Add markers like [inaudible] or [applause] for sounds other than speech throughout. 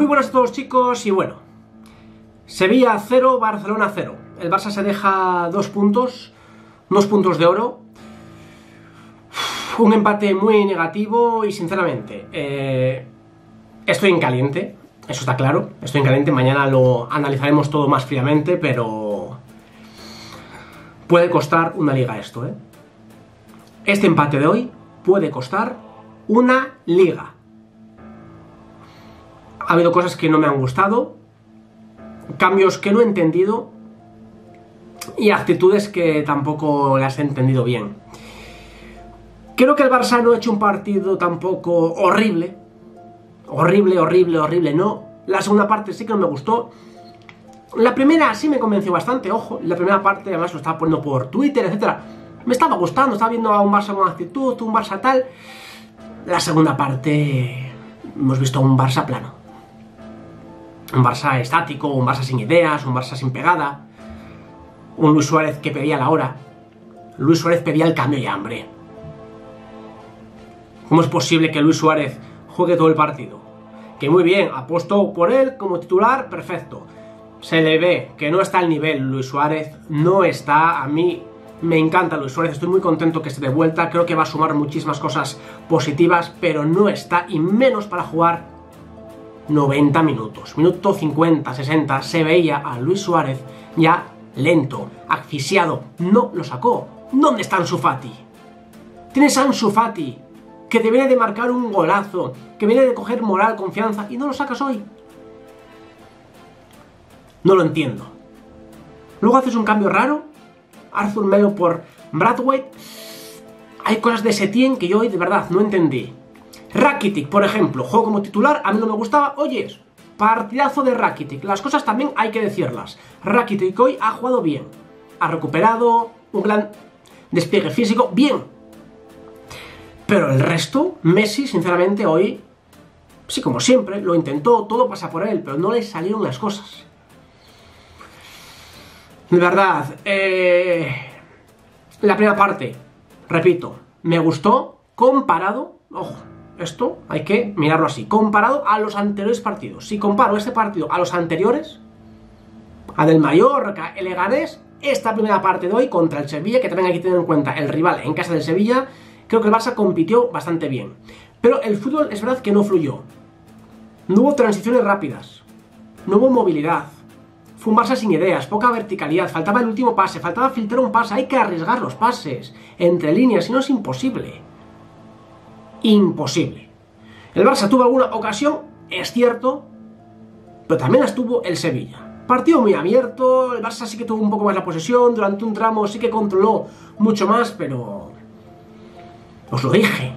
Muy buenas a todos chicos y bueno, Sevilla 0, Barcelona 0. El Barça se deja dos puntos, dos puntos de oro. Un empate muy negativo y sinceramente, eh, estoy en caliente, eso está claro, estoy en caliente, mañana lo analizaremos todo más fríamente, pero puede costar una liga esto, ¿eh? Este empate de hoy puede costar una liga. Ha habido cosas que no me han gustado, cambios que no he entendido y actitudes que tampoco las he entendido bien. Creo que el Barça no ha hecho un partido tampoco horrible. Horrible, horrible, horrible, no. La segunda parte sí que no me gustó. La primera sí me convenció bastante, ojo. La primera parte además lo estaba poniendo por Twitter, etcétera. Me estaba gustando, estaba viendo a un Barça con actitud, un Barça tal. La segunda parte hemos visto un Barça plano. Un Barça estático, un Barça sin ideas, un Barça sin pegada. Un Luis Suárez que pedía la hora. Luis Suárez pedía el cambio y hambre. ¿Cómo es posible que Luis Suárez juegue todo el partido? Que muy bien, apostó por él como titular, perfecto. Se le ve que no está al nivel Luis Suárez, no está, a mí me encanta Luis Suárez, estoy muy contento que esté de vuelta, creo que va a sumar muchísimas cosas positivas, pero no está, y menos para jugar 90 minutos. Minuto 50, 60, se veía a Luis Suárez ya lento, asfixiado, no lo sacó. ¿Dónde está Ansu Fati? Tienes a Ansu Fati, que te viene de marcar un golazo, que viene de coger moral, confianza, y no lo sacas hoy. No lo entiendo. Luego haces un cambio raro, Arthur Melo por Bradway. Hay cosas de Setien que yo hoy de verdad no entendí. Rakitic, por ejemplo, juego como titular, a mí no me gustaba. Oyes, partidazo de Rakitic. Las cosas también hay que decirlas. Rakitic hoy ha jugado bien. Ha recuperado un gran despliegue físico. Bien. Pero el resto, Messi, sinceramente, hoy, sí, como siempre, lo intentó, todo pasa por él, pero no le salieron las cosas. De verdad, eh, la primera parte, repito, me gustó comparado, ojo, esto hay que mirarlo así, comparado a los anteriores partidos. Si comparo este partido a los anteriores, a del Mallorca, el Leganés, esta primera parte de hoy contra el Sevilla, que también hay que tener en cuenta el rival en casa del Sevilla, creo que el Barça compitió bastante bien. Pero el fútbol es verdad que no fluyó. No hubo transiciones rápidas, no hubo movilidad, fue un Barça sin ideas, poca verticalidad, faltaba el último pase, faltaba filtrar un pase, hay que arriesgar los pases entre líneas, si no es imposible. Imposible. El Barça tuvo alguna ocasión, es cierto, pero también las tuvo el Sevilla. Partido muy abierto, el Barça sí que tuvo un poco más la posesión, durante un tramo sí que controló mucho más, pero... Os lo dije.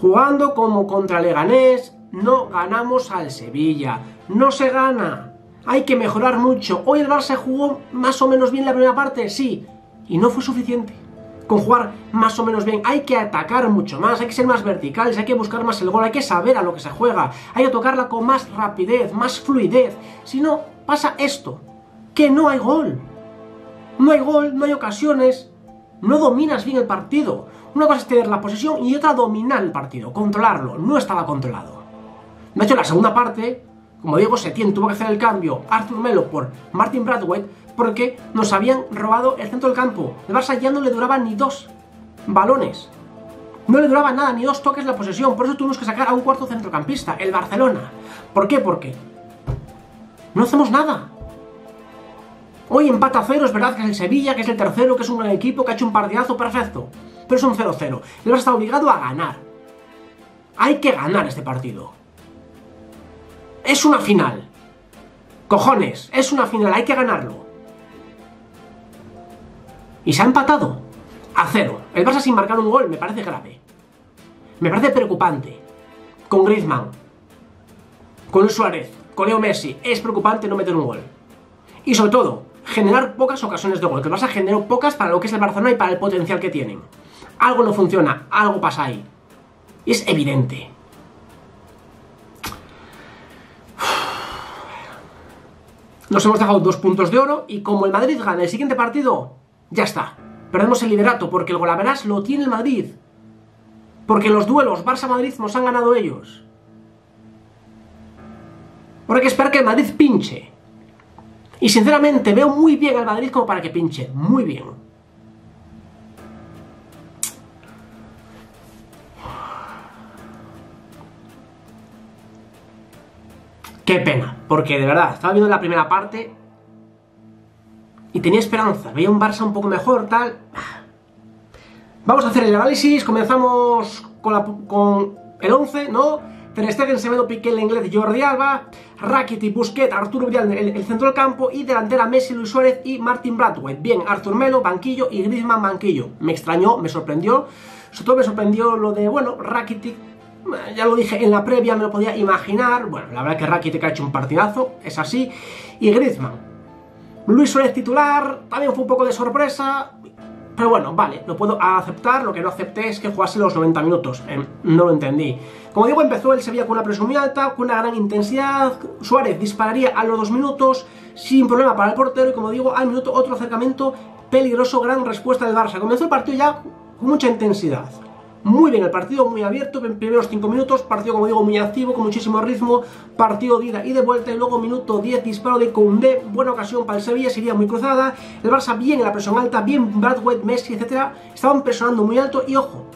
Jugando como contra Leganés, no ganamos al Sevilla. No se gana. Hay que mejorar mucho. Hoy el Barça jugó más o menos bien la primera parte, sí. Y no fue suficiente. Con jugar más o menos bien. Hay que atacar mucho más, hay que ser más verticales, hay que buscar más el gol, hay que saber a lo que se juega. Hay que tocarla con más rapidez, más fluidez. Si no, pasa esto. Que no hay gol. No hay gol, no hay ocasiones. No dominas bien el partido. Una cosa es tener la posesión y otra dominar el partido, controlarlo. No estaba controlado. De hecho, la segunda parte como Diego Setién tuvo que hacer el cambio Arthur Melo por Martin Bradway porque nos habían robado el centro del campo. El Barça ya no le duraba ni dos balones. No le duraba nada, ni dos toques la posesión. Por eso tuvimos que sacar a un cuarto centrocampista, el Barcelona. ¿Por qué? Porque no hacemos nada. Hoy empata cero, es verdad que es el Sevilla, que es el tercero, que es un gran equipo, que ha hecho un partidazo perfecto. Pero es un 0-0. El Barça está obligado a ganar. Hay que ganar este partido. Es una final. Cojones, es una final, hay que ganarlo. Y se ha empatado a cero. El Barça sin marcar un gol me parece grave. Me parece preocupante. Con Griezmann, con Suárez, con Leo Messi, es preocupante no meter un gol. Y sobre todo, generar pocas ocasiones de gol. Que el Barça generó pocas para lo que es el Barcelona y para el potencial que tienen. Algo no funciona, algo pasa ahí. Y es evidente. Nos hemos dejado dos puntos de oro y como el Madrid gana el siguiente partido, ya está. Perdemos el liderato porque el golaveras lo tiene el Madrid. Porque los duelos Barça-Madrid nos han ganado ellos. Ahora hay que esperar que el Madrid pinche. Y sinceramente veo muy bien al Madrid como para que pinche. Muy bien. Qué pena, porque de verdad, estaba viendo la primera parte y tenía esperanza, veía un Barça un poco mejor, tal. Vamos a hacer el análisis, comenzamos con, el 11, ¿no? Ter Stegen, Semedo, Piqué, el inglés Jordi Alba, Rakitic, Busquets, Arturo Vidal, el, el, centro del campo y delantera Messi, Luis Suárez y Martin Bradway. Bien, Artur Melo, banquillo y Griezmann, banquillo. Me extrañó, me sorprendió. Sobre todo me sorprendió lo de, bueno, Rakitic ya lo dije en la previa, me lo podía imaginar. Bueno, la verdad que Rakitic ha hecho un partidazo, es así. Y Griezmann. Luis Suárez titular, también fue un poco de sorpresa. Pero bueno, vale, lo puedo aceptar. Lo que no acepté es que jugase los 90 minutos. Eh, no lo entendí. Como digo, empezó el Sevilla con una presión muy alta, con una gran intensidad. Suárez dispararía a los dos minutos sin problema para el portero. Y como digo, al minuto otro acercamiento peligroso, gran respuesta del Barça. Comenzó el partido ya con mucha intensidad. Muy bien el partido, muy abierto, primeros 5 minutos, partido como digo muy activo, con muchísimo ritmo, partido de ida y de vuelta y luego minuto 10 disparo de Koundé, buena ocasión para el Sevilla, sería muy cruzada, el Barça bien en la presión alta, bien Bradway, Messi, etcétera, estaban presionando muy alto y ojo,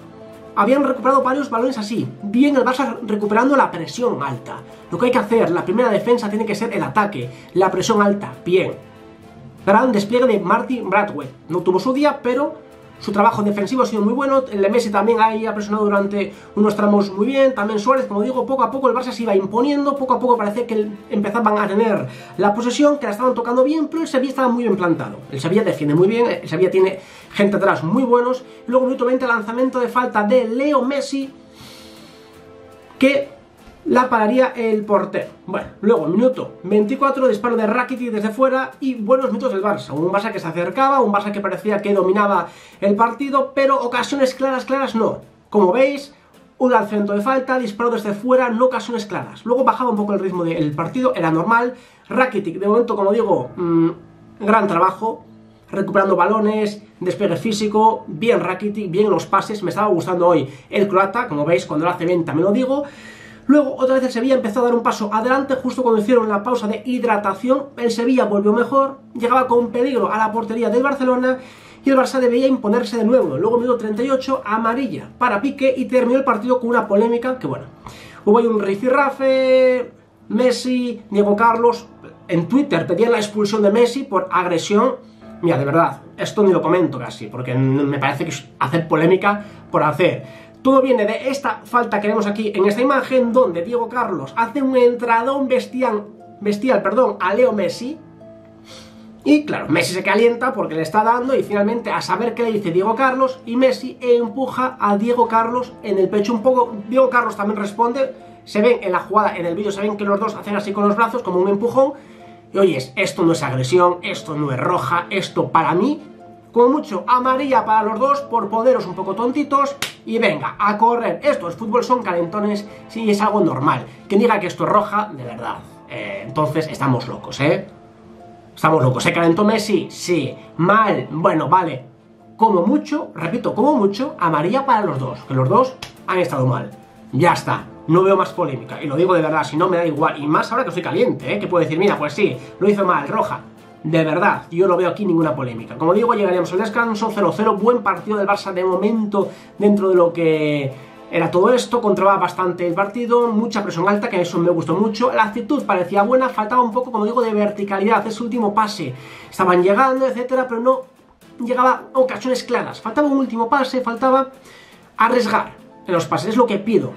habían recuperado varios balones así, bien el Barça recuperando la presión alta, lo que hay que hacer, la primera defensa tiene que ser el ataque, la presión alta, bien, gran despliegue de Martin Bradway, no tuvo su día, pero su trabajo defensivo ha sido muy bueno, el de Messi también ahí ha presionado durante unos tramos muy bien, también Suárez, como digo, poco a poco el Barça se iba imponiendo, poco a poco parece que empezaban a tener la posesión, que la estaban tocando bien, pero el Sevilla estaba muy bien plantado. El Sevilla defiende muy bien, el Sevilla tiene gente atrás muy buenos, luego minuto 20 lanzamiento de falta de Leo Messi, que la pararía el portero. Bueno, luego, minuto 24, disparo de Rakitic desde fuera y buenos minutos del Barça. Un Barça que se acercaba, un Barça que parecía que dominaba el partido, pero ocasiones claras, claras no. Como veis, un lanzamiento de falta, disparo desde fuera, no ocasiones claras. Luego bajaba un poco el ritmo del partido, era normal. Rakitic, de momento, como digo, mmm, gran trabajo, recuperando balones, despegue físico, bien Rakitic, bien los pases, me estaba gustando hoy el croata, como veis, cuando lo hace venta me lo digo. Luego, otra vez el Sevilla empezó a dar un paso adelante, justo cuando hicieron la pausa de hidratación, el Sevilla volvió mejor, llegaba con peligro a la portería del Barcelona y el Barça debía imponerse de nuevo. Luego, minuto 38, amarilla para Pique y terminó el partido con una polémica que, bueno, hubo ahí un rifirrafe, Messi, Diego Carlos, en Twitter pedían la expulsión de Messi por agresión. Mira, de verdad, esto ni lo comento casi, porque me parece que es hacer polémica por hacer. Todo viene de esta falta que vemos aquí en esta imagen, donde Diego Carlos hace un entradón bestial, perdón, a Leo Messi. Y claro, Messi se calienta porque le está dando y finalmente a saber qué le dice Diego Carlos y Messi empuja a Diego Carlos en el pecho un poco. Diego Carlos también responde, se ven en la jugada, en el vídeo se ven que los dos hacen así con los brazos como un empujón. Y oyes, esto no es agresión, esto no es roja, esto para mí como mucho amarilla para los dos por poderos un poco tontitos y venga, a correr. Esto es fútbol, son calentones, sí, es algo normal. Quien diga que esto es roja, de verdad. Eh, entonces estamos locos, ¿eh? Estamos locos. ¿Se calentó Messi? Sí. Mal. Bueno, vale. Como mucho, repito, como mucho, amarilla para los dos. Que los dos han estado mal. Ya está. No veo más polémica. Y lo digo de verdad, si no me da igual. Y más ahora que estoy caliente, ¿eh? Que puedo decir, mira, pues sí, lo hizo mal, roja. De verdad, yo no veo aquí ninguna polémica. Como digo, llegaríamos al descanso, 0-0, buen partido del Barça de momento dentro de lo que era todo esto, controlaba bastante el partido, mucha presión alta, que eso me gustó mucho, la actitud parecía buena, faltaba un poco, como digo, de verticalidad, ese último pase, estaban llegando, etcétera, pero no llegaba ocasiones claras, faltaba un último pase, faltaba arriesgar en los pases, es lo que pido,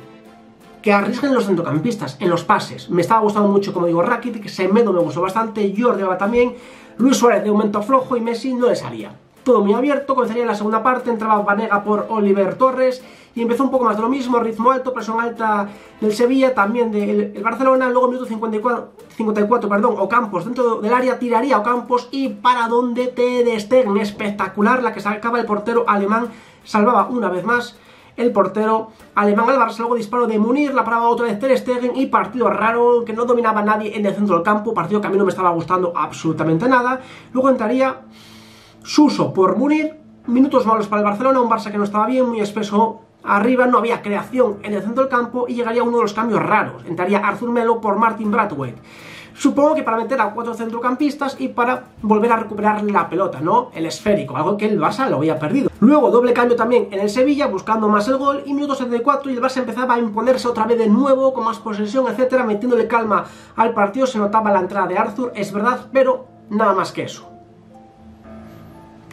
que arriesguen los centrocampistas en los pases. Me estaba gustando mucho, como digo, Rakitic, Semedo me gustó bastante, Jordi Alba también, Luis Suárez de momento flojo y Messi no le salía. Todo muy abierto, comenzaría la segunda parte, entraba Vanega por Oliver Torres y empezó un poco más de lo mismo, ritmo alto, presión alta del Sevilla, también del Barcelona, luego minuto 54, 54 perdón, Ocampos dentro del área, tiraría Ocampos y para donde te desteguen, espectacular la que sacaba el portero alemán, salvaba una vez más el portero alemán al Barça, luego disparo de Munir, la paraba otra vez Ter Stegen y partido raro que no dominaba nadie en el centro del campo, partido que a mí no me estaba gustando absolutamente nada. Luego entraría Suso por Munir, minutos malos para el Barcelona, un Barça que no estaba bien, muy espeso Arriba no había creación en el centro del campo y llegaría uno de los cambios raros. Entraría Arthur Melo por Martin Bradwaite. Supongo que para meter a cuatro centrocampistas y para volver a recuperar la pelota, ¿no? El esférico, algo que el Barça lo había perdido. Luego doble cambio también en el Sevilla, buscando más el gol, y minuto 74 y el Barça empezaba a imponerse otra vez de nuevo, con más posesión, etcétera, metiéndole calma al partido, se notaba la entrada de Arthur, es verdad, pero nada más que eso.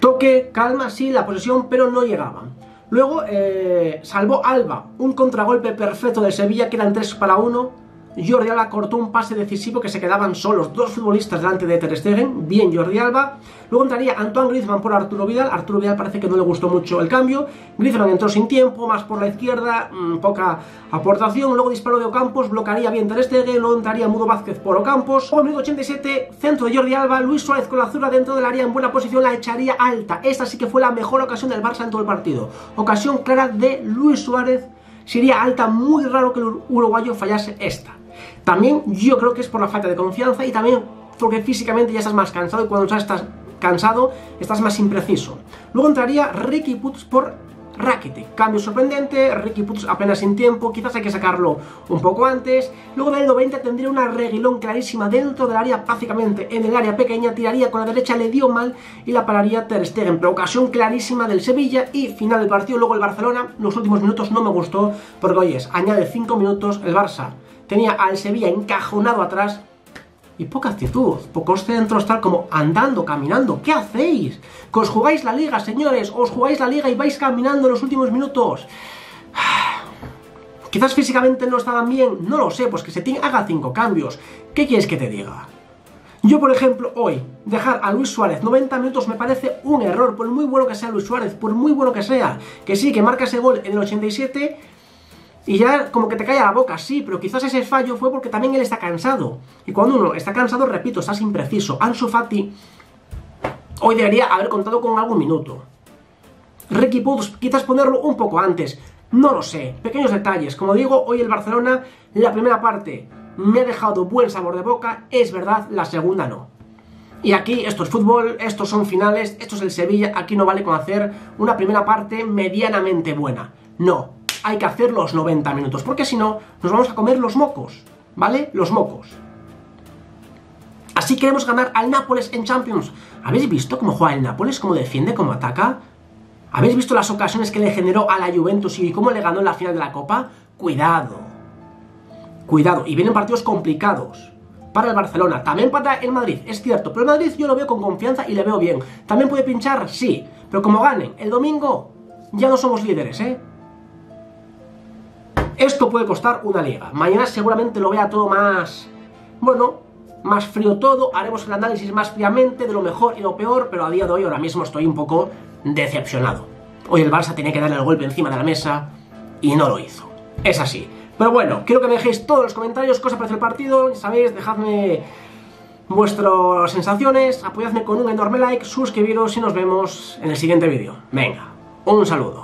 Toque, calma, sí, la posesión, pero no llegaban. Luego eh, salvó Alba, un contragolpe perfecto del Sevilla que eran 3 para 1 Jordi Alba cortó un pase decisivo que se quedaban solos dos futbolistas delante de Ter Stegen, bien Jordi Alba. Luego entraría Antoine Griezmann por Arturo Vidal. Arturo Vidal parece que no le gustó mucho el cambio. Griezmann entró sin tiempo, más por la izquierda, mm, poca aportación. Luego disparó de Ocampos, bloquearía bien Ter Stegen. Luego entraría Mudo Vázquez por Ocampos. O en minuto 87, centro de Jordi Alba. Luis Suárez con la zurda dentro del área en buena posición, la echaría alta. Esta sí que fue la mejor ocasión del Barça en todo el partido. Ocasión clara de Luis Suárez. Sería alta, muy raro que el uruguayo fallase esta. También yo creo que es por la falta de confianza y también porque físicamente ya estás más cansado y cuando ya estás cansado estás más impreciso. Luego entraría Ricky Putz por Rakitic. Cambio sorprendente, Ricky Putz apenas sin tiempo, quizás hay que sacarlo un poco antes. Luego del 90 tendría una reguilón clarísima dentro del área, básicamente en el área pequeña, tiraría con la derecha, le dio mal y la pararía Ter Stegen. Pero ocasión clarísima del Sevilla y final del partido. Luego el Barcelona, los últimos minutos no me gustó porque, oyes, añade 5 minutos el Barça tenía al Sevilla encajonado atrás y poca actitud, pocos centros tal como andando, caminando. ¿Qué hacéis? Que os jugáis la liga, señores, os jugáis la liga y vais caminando en los últimos minutos. [sighs] Quizás físicamente no estaban bien, no lo sé, pues que se haga cinco cambios. ¿Qué quieres que te diga? Yo, por ejemplo, hoy, dejar a Luis Suárez 90 minutos me parece un error, por muy bueno que sea Luis Suárez, por muy bueno que sea, que sí, que marca ese gol en el 87, y ya como que te cae a la boca, sí, pero quizás ese fallo fue porque también él está cansado. Y cuando uno está cansado, repito, estás impreciso. Ansu Fati hoy debería haber contado con algún minuto. Ricky Puig, quizás ponerlo un poco antes. No lo sé. Pequeños detalles. Como digo, hoy el Barcelona, la primera parte me ha dejado buen sabor de boca. Es verdad, la segunda no. Y aquí esto es fútbol, estos son finales, esto es el Sevilla. Aquí no vale con hacer una primera parte medianamente buena. No, hay que hacer los 90 minutos, porque si no, nos vamos a comer los mocos, ¿vale? Los mocos. Así queremos ganar al Nápoles en Champions. ¿Habéis visto cómo juega el Nápoles, cómo defiende, cómo ataca? ¿Habéis visto las ocasiones que le generó a la Juventus y cómo le ganó en la final de la Copa? Cuidado. Cuidado. Y vienen partidos complicados para el Barcelona, también para el Madrid, es cierto, pero el Madrid yo lo veo con confianza y le veo bien. ¿También puede pinchar? Sí, pero como ganen el domingo, ya no somos líderes, ¿eh? Esto puede costar una liga. Mañana seguramente lo vea todo más... Bueno, más frío todo, haremos el análisis más fríamente de lo mejor y lo peor, pero a día de hoy ahora mismo estoy un poco decepcionado. Hoy el Barça tenía que darle el golpe encima de la mesa y no lo hizo. Es así. Pero bueno, quiero que me dejéis todos los comentarios, qué os parece el partido, sabéis, dejadme vuestras sensaciones, apoyadme con un enorme like, suscribiros y nos vemos en el siguiente vídeo. Venga, un saludo.